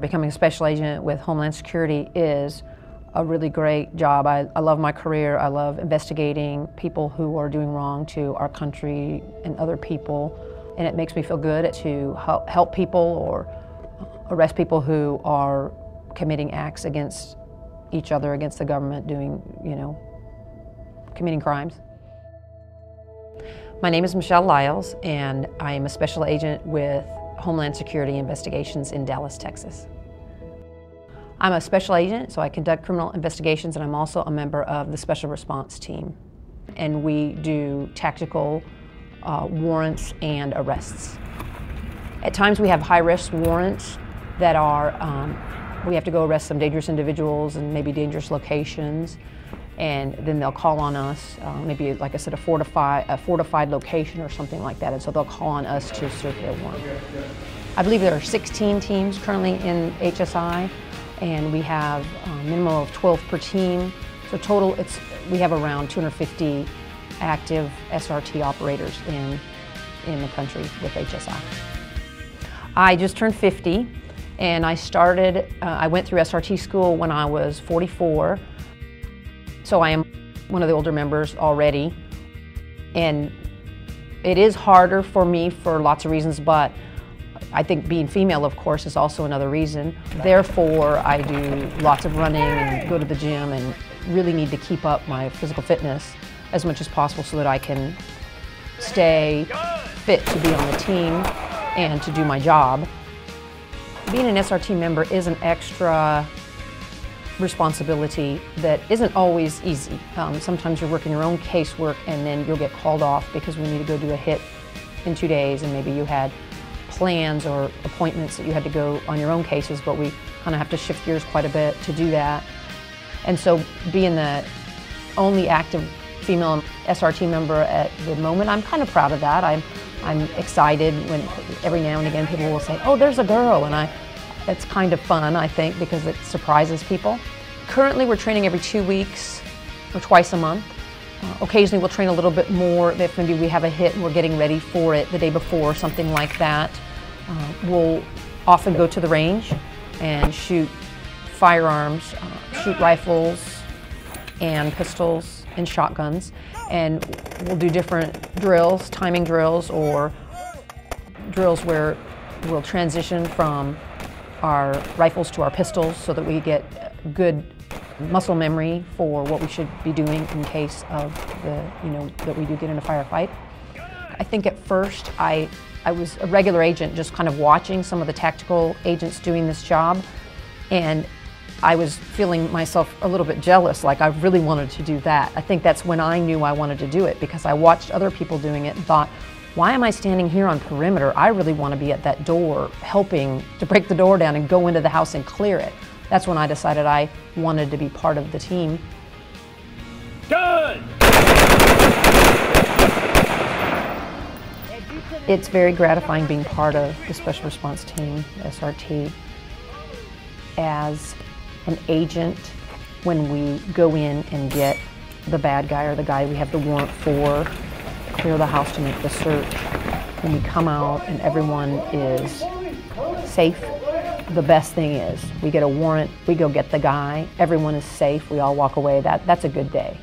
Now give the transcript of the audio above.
Becoming a special agent with Homeland Security is a really great job. I, I, love my career. I love investigating people who are doing wrong to our country and other people. And it makes me feel good to help people or arrest people who are committing acts against each other, against the government, doing, you know, committing crimes. My name is Michelle Liles, and I am a special agent with Homeland Security Investigations in Dallas, Texas. I'm a special agent, so I conduct criminal investigations, and I'm also a member of the Special Response Team. And we do tactical uh, warrants and arrests. At times we have high-risk warrants that are, um, we have to go arrest some dangerous individuals and maybe dangerous locations and then they'll call on us, uh, maybe like I said, a fortified, a fortified location or something like that, and so they'll call on us to serve their warrant. I believe there are 16 teams currently in HSI, and we have a minimum of 12 per team. So total, it's we have around 250 active SRT operators in in the country with HSI. I just turned 50, and I started. Uh, I went through SRT school when I was 44. So I am one of the older members already. And it is harder for me for lots of reasons, but I think being female, of course, is also another reason. Therefore, I do lots of running and go to the gym and really need to keep up my physical fitness as much as possible so that I can stay fit to be on the team and to do my job. Being an SRT member is an extra responsibility that isn't always easy. Um, sometimes you're working your own casework and then you'll get called off because we need to go do a hit in two days and maybe you had plans or appointments that you had to go on your own cases, but we kind of have to shift gears quite a bit to do that. And so being the only active female SRT member at the moment, I'm kind of proud of that. I'm, I'm excited when every now and again people will say, oh, there's a girl, and I it's kind of fun, I think, because it surprises people. Currently, we're training every two weeks or twice a month. Uh, occasionally, we'll train a little bit more if maybe we have a hit and we're getting ready for it the day before, something like that. Uh, we'll often go to the range and shoot firearms, uh, shoot rifles and pistols and shotguns. And we'll do different drills, timing drills, or drills where we'll transition from our rifles to our pistols so that we get good muscle memory for what we should be doing in case of the, you know, that we do get in a firefight. I think at first I, I was a regular agent just kind of watching some of the tactical agents doing this job and I was feeling myself a little bit jealous, like I really wanted to do that. I think that's when I knew I wanted to do it because I watched other people doing it and thought, why am I standing here on perimeter? I really want to be at that door helping to break the door down and go into the house and clear it. That's when I decided I wanted to be part of the team. Good! It's very gratifying being part of the Special Response Team, SRT, as an agent when we go in and get the bad guy or the guy we have the warrant for clear the house to make the search. When we come out and everyone is safe, the best thing is we get a warrant, we go get the guy, everyone is safe, we all walk away. That, that's a good day.